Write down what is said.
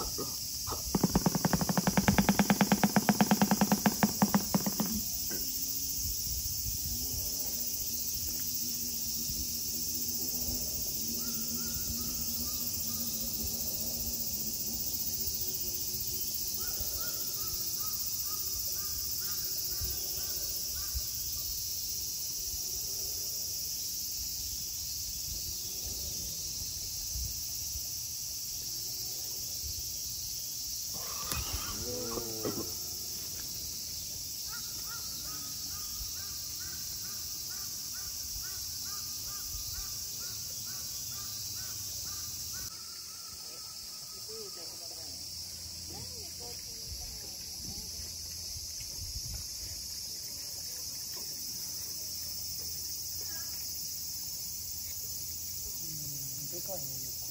Pablo. でかい。